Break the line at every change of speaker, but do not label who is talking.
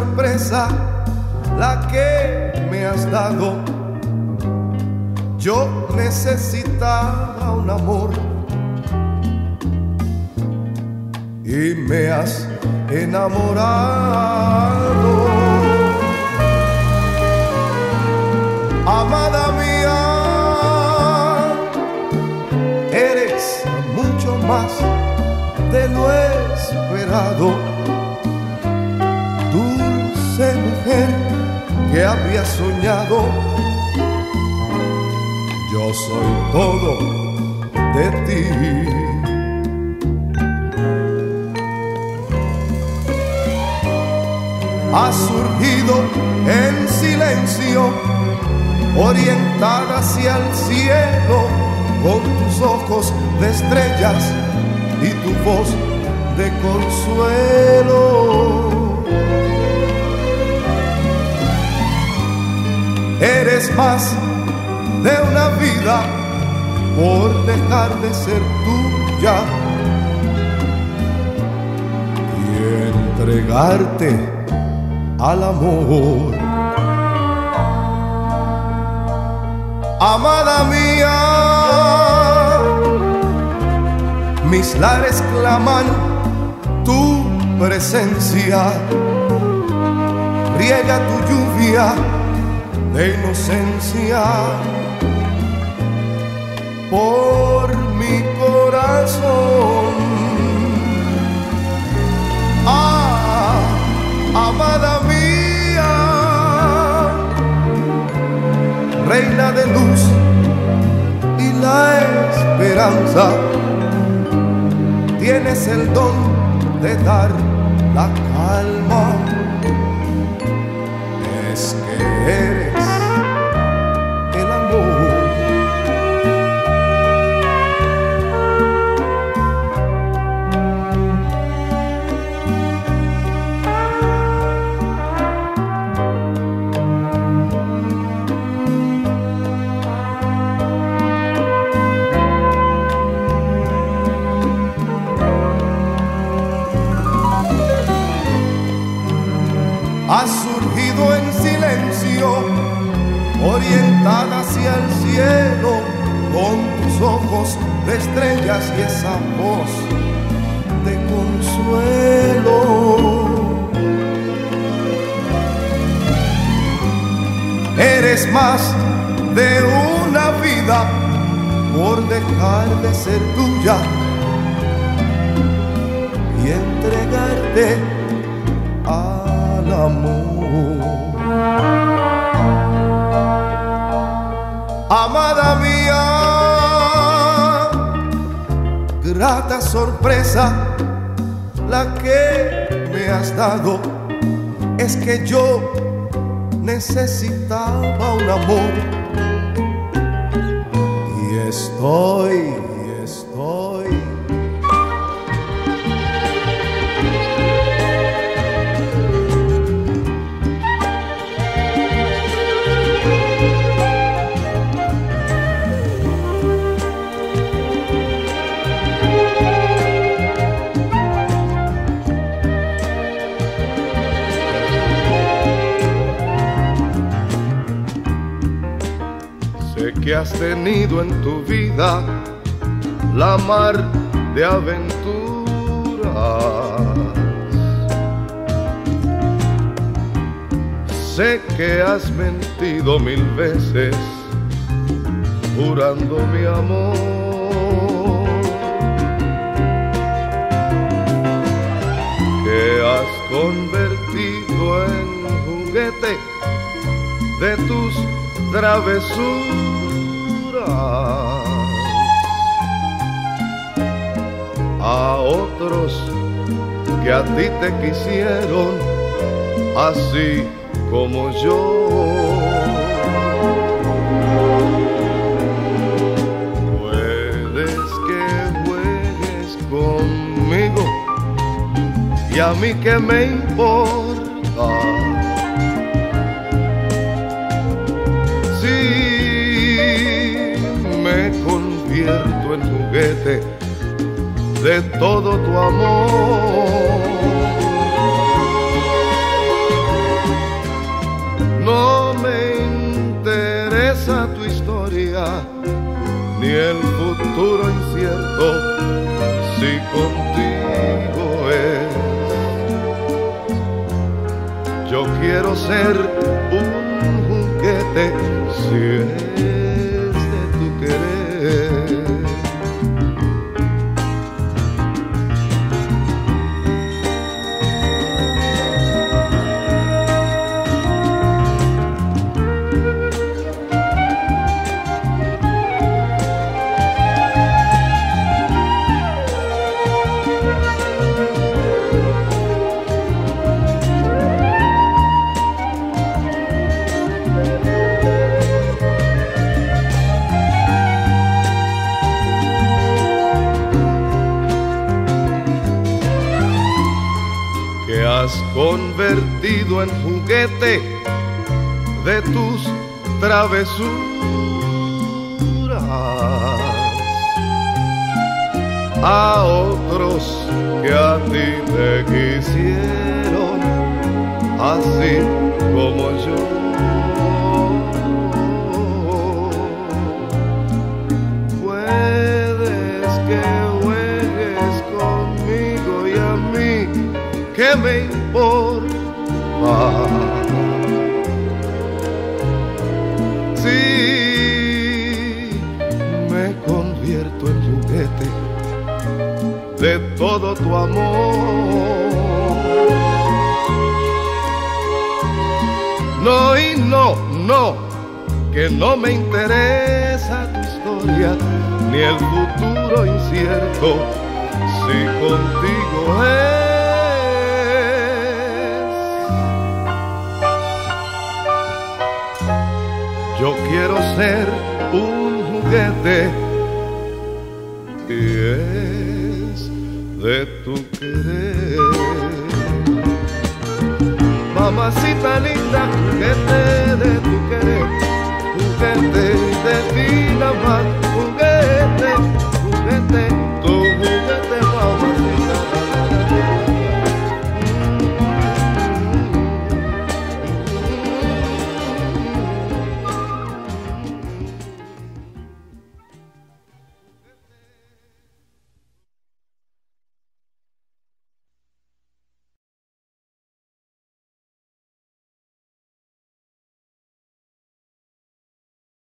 sorpresa la que me has dado. Yo necesitaba un amor y me has enamorado. Amada mía, eres mucho más de lo esperado. Había soñado, yo soy todo de ti. ha surgido en silencio, orientada hacia el cielo, con tus ojos de estrellas y tu voz de consuelo. Eres más de una vida por dejar de ser tuya y entregarte al amor. Amada mía, mis lares claman tu presencia, riega tu lluvia de inocencia por mi corazón. Ah, amada mía, reina de luz y la esperanza, tienes el don de dar la calma. Es que de estrellas y esa voz de consuelo. Eres más de una vida por dejar de ser tuya y entregarte al amor. Grata sorpresa la que me has dado. Es que yo necesitaba un amor y estoy, has tenido en tu vida la mar de aventuras. Sé que has mentido mil veces jurando mi amor. Que has convertido en juguete de tus travesuras. A otros que a ti te quisieron así como yo. Puedes que juegues conmigo y a mí que me importa. convierto en juguete de todo tu amor. No me interesa tu historia, ni el futuro incierto, si contigo es. Yo quiero ser un juguete. Convertido en juguete de tus travesuras. A otros que a ti te quisieron, así como tu amor. No y no, no, que no me interesa tu historia ni el futuro incierto si contigo es. Yo quiero ser un juguete y es de tu querer. Mamacita linda, juguete de tu querer, juguete